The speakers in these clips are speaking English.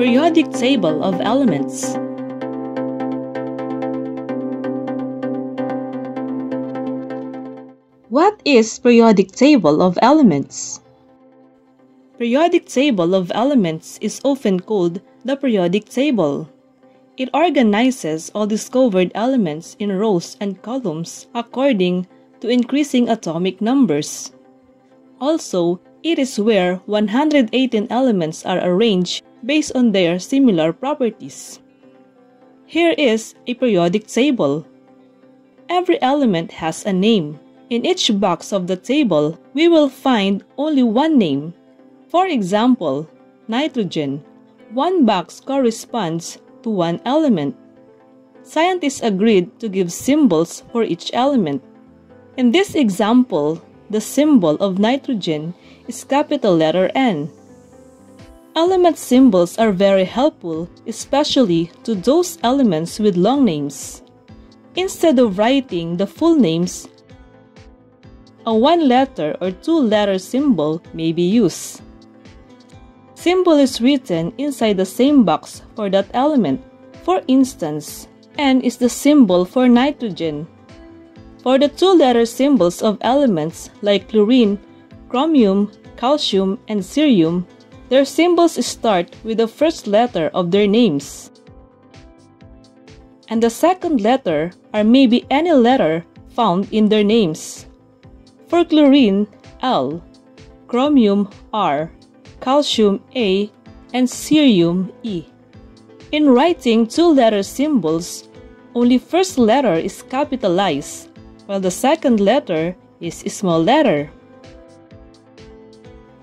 Periodic table of elements. What is periodic table of elements? Periodic table of elements is often called the periodic table. It organizes all discovered elements in rows and columns according to increasing atomic numbers. Also, it is where 118 elements are arranged based on their similar properties. Here is a periodic table. Every element has a name. In each box of the table, we will find only one name. For example, nitrogen. One box corresponds to one element. Scientists agreed to give symbols for each element. In this example, the symbol of nitrogen is capital letter N. Element symbols are very helpful, especially to those elements with long names. Instead of writing the full names, a one letter or two letter symbol may be used. Symbol is written inside the same box for that element. For instance, N is the symbol for nitrogen. For the two letter symbols of elements like chlorine, chromium, calcium, and cerium, their symbols start with the first letter of their names. And the second letter are maybe any letter found in their names. For chlorine, L, chromium, R, calcium, A, and cerium, E. In writing two-letter symbols, only first letter is capitalized, while the second letter is small letter.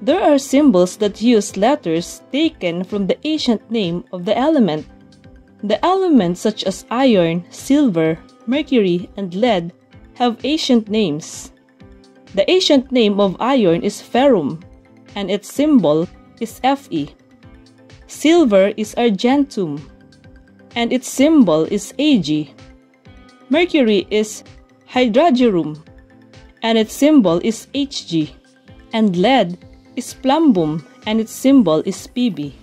There are symbols that use letters taken from the ancient name of the element. The elements such as iron, silver, mercury, and lead have ancient names. The ancient name of iron is ferrum, and its symbol is Fe. Silver is argentum, and its symbol is Ag. Mercury is hydrargyrum, and its symbol is Hg. And lead is plumbum and its symbol is Pb.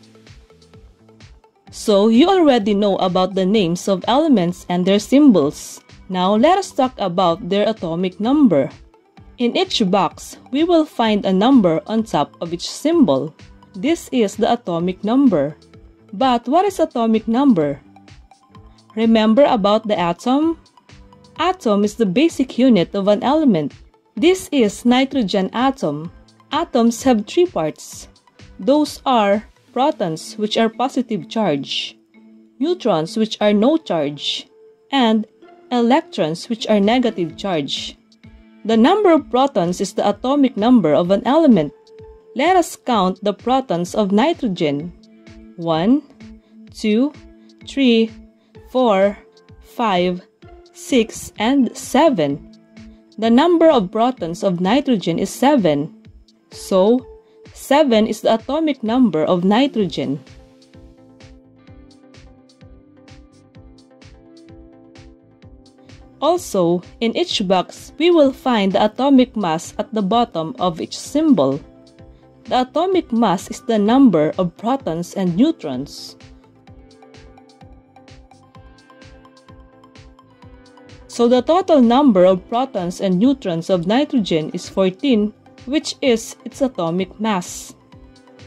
So you already know about the names of elements and their symbols. Now let us talk about their atomic number. In each box, we will find a number on top of each symbol. This is the atomic number. But what is atomic number? Remember about the atom? Atom is the basic unit of an element. This is nitrogen atom. Atoms have three parts. Those are protons, which are positive charge, neutrons, which are no charge, and electrons, which are negative charge. The number of protons is the atomic number of an element. Let us count the protons of nitrogen. 1, 2, 3, 4, 5, 6, and 7. The number of protons of nitrogen is 7. So, 7 is the atomic number of nitrogen. Also, in each box, we will find the atomic mass at the bottom of each symbol. The atomic mass is the number of protons and neutrons. So the total number of protons and neutrons of nitrogen is 14 which is its atomic mass.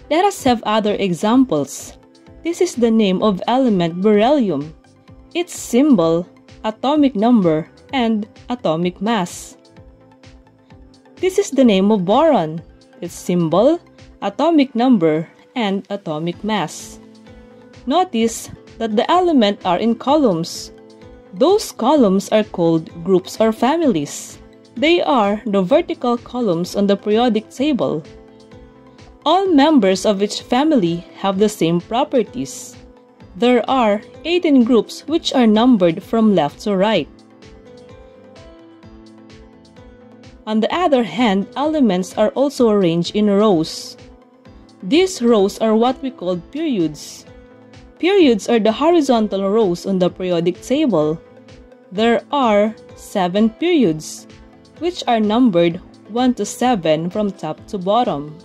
Let us have other examples. This is the name of element beryllium, its symbol, atomic number, and atomic mass. This is the name of boron, its symbol, atomic number, and atomic mass. Notice that the elements are in columns. Those columns are called groups or families. They are the vertical columns on the periodic table. All members of each family have the same properties. There are 18 groups which are numbered from left to right. On the other hand, elements are also arranged in rows. These rows are what we call periods. Periods are the horizontal rows on the periodic table. There are 7 periods which are numbered 1 to 7 from top to bottom.